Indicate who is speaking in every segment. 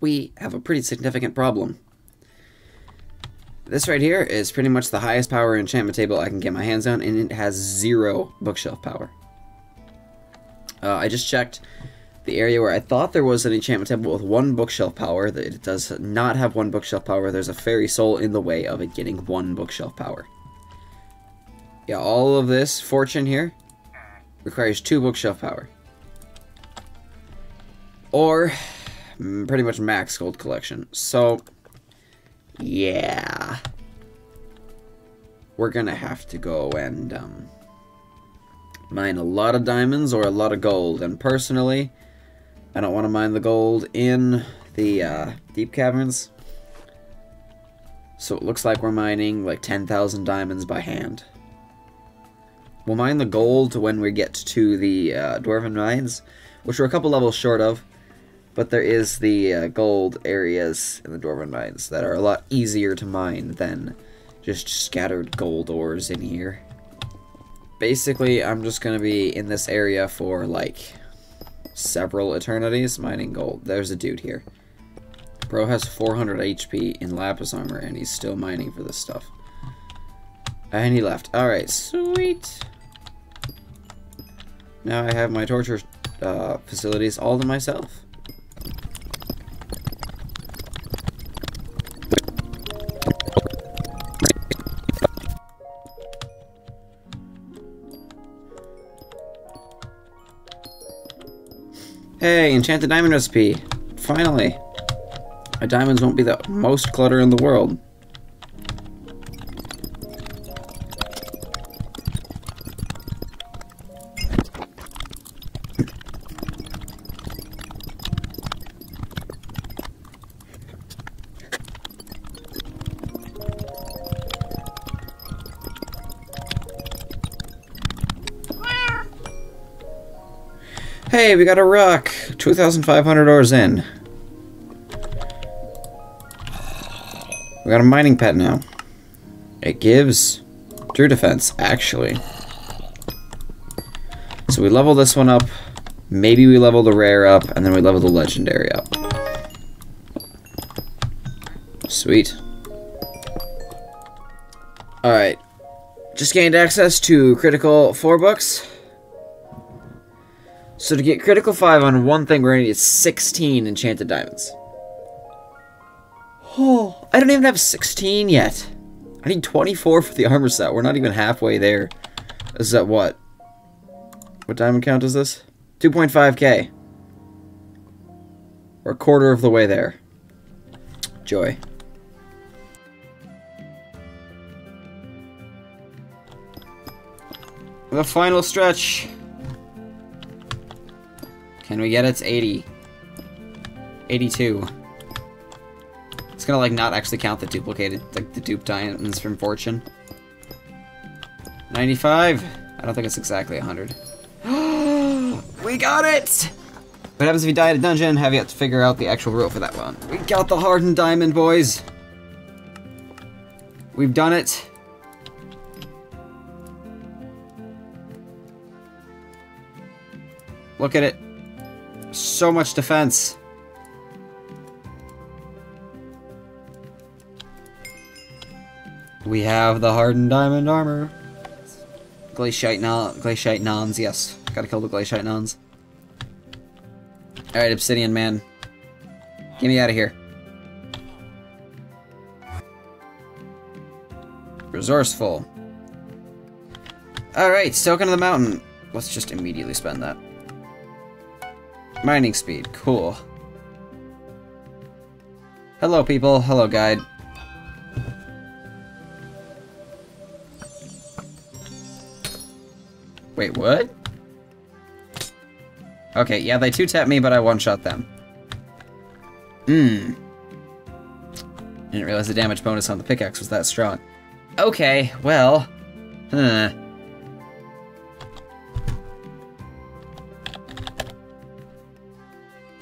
Speaker 1: we have a pretty significant problem. This right here is pretty much the highest power enchantment table I can get my hands on, and it has zero bookshelf power. Uh, I just checked the area where I thought there was an enchantment table with one bookshelf power. That it does not have one bookshelf power. There's a fairy soul in the way of it getting one bookshelf power. Yeah, all of this fortune here requires two bookshelf power. Or pretty much max gold collection. So, yeah. We're gonna have to go and um, mine a lot of diamonds or a lot of gold. And personally, I don't want to mine the gold in the uh, deep caverns. So it looks like we're mining like 10,000 diamonds by hand. We'll mine the gold when we get to the uh, Dwarven Mines, which we're a couple levels short of. But there is the uh, gold areas in the Dwarven Mines that are a lot easier to mine than just scattered gold ores in here. Basically, I'm just going to be in this area for, like, several eternities mining gold. There's a dude here. Bro has 400 HP in Lapis armor, and he's still mining for this stuff. And he left. Alright, sweet. Now I have my torture uh, facilities all to myself. Hey, enchanted diamond recipe. Finally. My diamonds won't be the most clutter in the world. Hey, we got a rock. 2,500 ores in. We got a mining pet now. It gives true defense, actually. So we level this one up. Maybe we level the rare up, and then we level the legendary up. Sweet. Alright. Just gained access to critical 4 books. So to get critical 5 on one thing, we're going to need 16 enchanted diamonds. Oh, I don't even have 16 yet. I need 24 for the armor set. We're not even halfway there. Is that what? What diamond count is this? 2.5k. We're a quarter of the way there. Joy. The final stretch. Can we get? It's 80. 82. It's gonna, like, not actually count the duplicated, like, the dupe diamonds from Fortune. 95! I don't think it's exactly 100. we got it! What happens if you die at a dungeon? Have yet to figure out the actual rule for that one. We got the hardened diamond, boys! We've done it. Look at it. So much defense. We have the hardened diamond armor. Glacite, no glacite nons, yes. Gotta kill the glacite nons. Alright, Obsidian Man. Get me out of here. Resourceful. Alright, Token of the Mountain. Let's just immediately spend that. Mining speed, cool. Hello people, hello guide. Wait, what? Okay, yeah, they two-tap me, but I one-shot them. Hmm. Didn't realize the damage bonus on the pickaxe was that strong. Okay, well... Huh.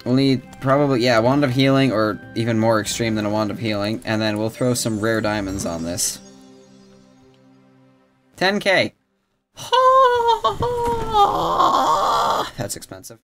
Speaker 1: Need probably, yeah, Wand of Healing, or even more extreme than a Wand of Healing, and then we'll throw some rare diamonds on this. 10k. That's expensive.